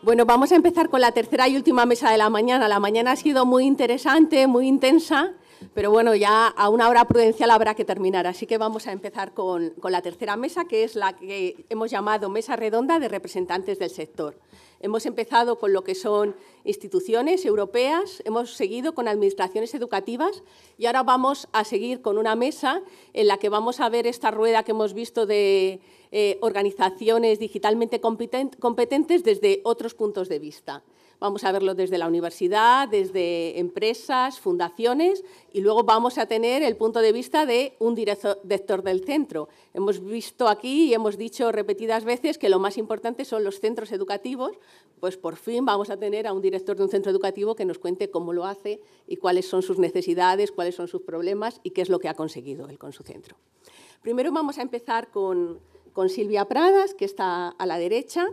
Bueno, vamos a empezar con la tercera y última mesa de la mañana. La mañana ha sido muy interesante, muy intensa, pero bueno, ya a una hora prudencial habrá que terminar. Así que vamos a empezar con, con la tercera mesa, que es la que hemos llamado Mesa Redonda de Representantes del Sector. Hemos empezado con lo que son instituciones europeas, hemos seguido con administraciones educativas y ahora vamos a seguir con una mesa en la que vamos a ver esta rueda que hemos visto de eh, organizaciones digitalmente competentes desde otros puntos de vista. Vamos a verlo desde la universidad, desde empresas, fundaciones y luego vamos a tener el punto de vista de un director del centro. Hemos visto aquí y hemos dicho repetidas veces que lo más importante son los centros educativos, pues por fin vamos a tener a un director de un centro educativo que nos cuente cómo lo hace y cuáles son sus necesidades, cuáles son sus problemas y qué es lo que ha conseguido él con su centro. Primero vamos a empezar con con Silvia Pradas, que está a la derecha.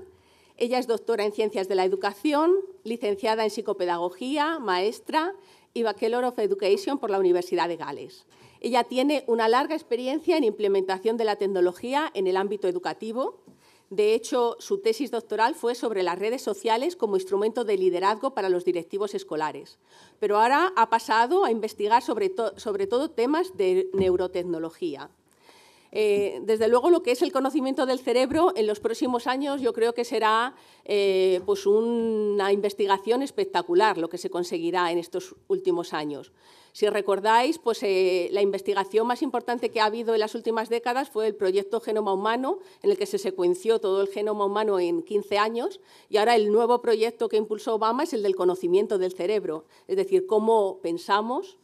Ella es doctora en Ciencias de la Educación, licenciada en Psicopedagogía, maestra y Bachelor of Education por la Universidad de Gales. Ella tiene una larga experiencia en implementación de la tecnología en el ámbito educativo. De hecho, su tesis doctoral fue sobre las redes sociales como instrumento de liderazgo para los directivos escolares. Pero ahora ha pasado a investigar sobre, sobre todo temas de neurotecnología. Eh, desde luego, lo que es el conocimiento del cerebro en los próximos años yo creo que será eh, pues una investigación espectacular lo que se conseguirá en estos últimos años. Si recordáis, pues, eh, la investigación más importante que ha habido en las últimas décadas fue el proyecto Genoma Humano, en el que se secuenció todo el genoma humano en 15 años, y ahora el nuevo proyecto que impulsó Obama es el del conocimiento del cerebro, es decir, cómo pensamos,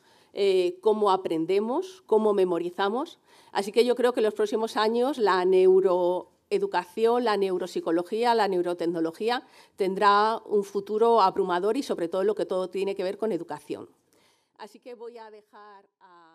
cómo aprendemos, cómo memorizamos. Así que yo creo que en los próximos años la neuroeducación, la neuropsicología, la neurotecnología tendrá un futuro abrumador y sobre todo lo que todo tiene que ver con educación. Así que voy a dejar a